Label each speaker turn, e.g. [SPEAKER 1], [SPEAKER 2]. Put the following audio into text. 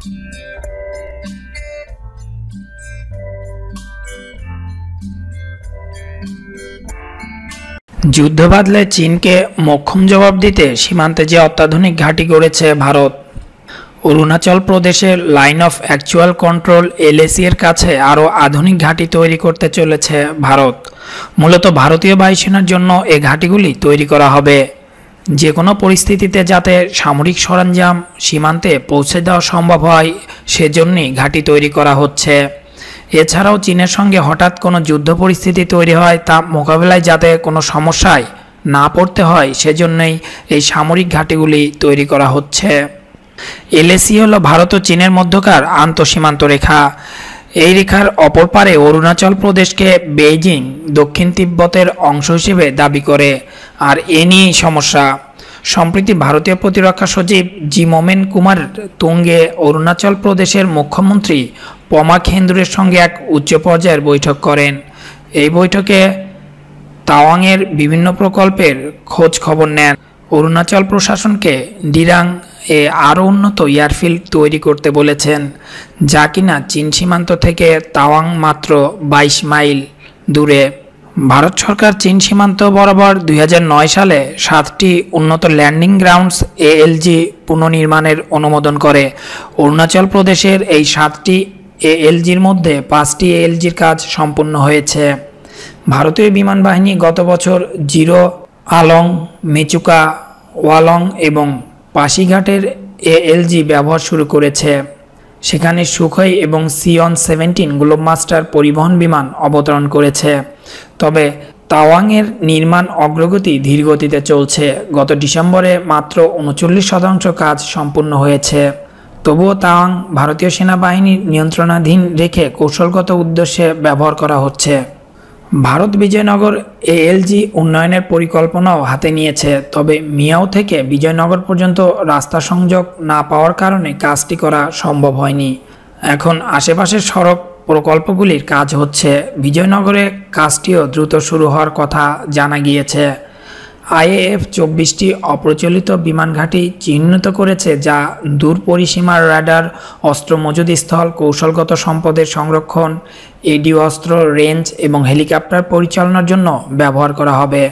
[SPEAKER 1] যুদ্ধ বাদলে চীনকে মক্ষম জবাব দিতে সীমান্তে যে অত্যাধুনিক ঘাঁটি গড়েছে ভারত, অরুণাচল প্রদেশের line of actual control LAC এর কাছে আরও আধুনিক ঘাঁটি তৈরি করতে চলেছে ভারত। মূলত ভারতীয় বায়ুসেনার জন্য এ ঘাঁটিগুলি তৈরি করা হবে। যে কোনো পরিস্থিতিতে যাতে সামরিক সরঞ্জাম সীমান্তে পৌঁছে দেওয়া সম্ভব হয়, সেজন্যই ঘাঁটি তৈরি করা হচ্ছে। এছাড়াও চীনের সঙ্গে হঠাৎ কোনো যুদ্ধ পরিস্থিতি তৈরি হয় তা মোকাবেলায় যাতে কোনো সমস্যায় না পড়তে হয়, সেজন্যই এই সামরিক ঘাঁটিগুলি তৈরি করা হচ্ছে। এলএসি হল ভারত ও চীনের মধ্যকার আন্তঃসীমান্ত রেখা এই রেখার অপর পারে অরুণাচল প্রদেশকে বেইজিং, দক্ষিণ তিব্বতের অংশ হিসেবে দাবি করে। আর এ নিয়েই সমস্যা। সম্প্রতি ভারতীয় প্রতিরক্ষা সচিব জি মোমেন কুমার তুঙ্গে অরুণাচল প্রদেশের মুখ্যমন্ত্রী পমা খেন্দুরের সঙ্গে এক উচ্চ পর্যায়ের বৈঠক করেন। এই বৈঠকে তাওয়াংয়ের বিভিন্ন প্রকল্পের খোঁজ খবর নেন। অরুণাচল প্রশাসনকে ডিরাং আরও উন্নত এয়ারফিল্ড তৈরি করতে বলেছেন, যা কিনা চীন সীমান্ত থেকে তাওয়াং মাত্র বাইশ মাইল দূরে। ভারত সরকার চীন সীমান্ত বরাবর দুই হাজার নয় সালে সাতটি উন্নত ল্যান্ডিং গ্রাউন্ডস এএলজি পুনর্নির্মাণের অনুমোদন করে। অরুণাচল প্রদেশের এই সাতটি এএলজির মধ্যে পাঁচটি এএলজির কাজ সম্পূর্ণ হয়েছে। ভারতীয় বিমান বাহিনী গত বছর জিরো, আলং, মেচুকা, ওয়ালং এবং পাশিঘাটের এএলজি ব্যবহার শুরু করেছে। সেখানে সুখই এবং সিয়ন সেভেন্টিন গ্লোব মাস্টার পরিবহন বিমান অবতরণ করেছে। তবে তাওয়াংয়ের নির্মাণ অগ্রগতি ধীরগতিতে চলছে। গত ডিসেম্বরে মাত্র উনচল্লিশ শতাংশ কাজ সম্পূর্ণ হয়েছে। তবুও তাওয়াং ভারতীয় সেনাবাহিনীর নিয়ন্ত্রণাধীন রেখে কৌশলগত উদ্দেশ্যে ব্যবহার করা হচ্ছে। ভারত বিজয়নগর এএলজি উন্নয়নের পরিকল্পনাও হাতে নিয়েছে, তবে মিয়াও থেকে বিজয়নগর পর্যন্ত রাস্তা সংযোগ না পাওয়ার কারণে কাজটি করা সম্ভব হয়নি। এখন আশেপাশের সড়ক প্রকল্পগুলির কাজ হচ্ছে। বিজয়নগরে কাজটিও দ্রুত শুরু হওয়ার কথা জানা গিয়েছে। আইএএফ চব্বিশটি অপ্রচলিত বিমান ঘাঁটি চিহ্নিত করেছে যা দূর পরিসীমার রাডার, অস্ত্র মজুদ স্থল, কৌশলগত সম্পদের সংরক্ষণ, এডিও অস্ত্র, রেঞ্জ এবং হেলিকপ্টার পরিচালনার জন্য ব্যবহার করা হবে।